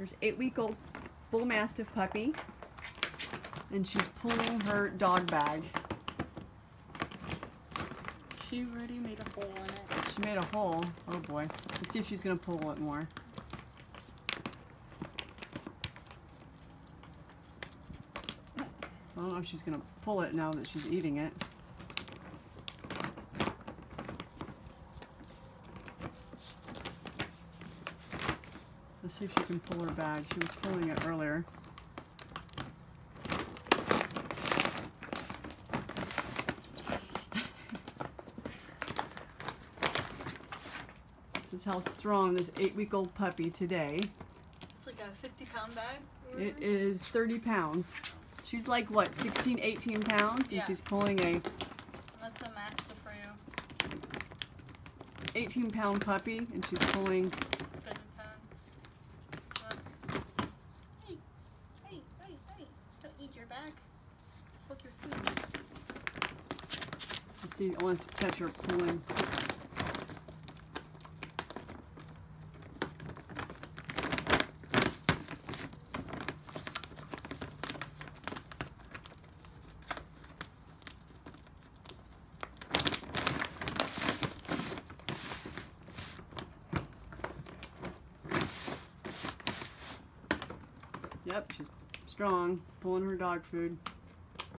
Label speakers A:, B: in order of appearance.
A: Here's eight-week-old Bull Mastiff puppy. And she's pulling her dog bag.
B: She already made a hole in it.
A: She made a hole. Oh boy. Let's see if she's going to pull it more. I don't know if she's going to pull it now that she's eating it. Let's see if she can pull her bag. She was pulling it earlier. This is how strong this eight-week-old puppy today.
B: It's like a 50 pound bag.
A: It is 30 pounds. She's like, what, 16, 18 pounds? And
B: Yeah.
A: she's pulling a
B: that's a mastiff for you.
A: 18 pound puppy and she's pulling
B: 30 pounds. Look. Hey, hey, hey, hey. Bag. Look your food.
A: let's see I want to catch her pulling Yep, she's strong, pulling her dog food.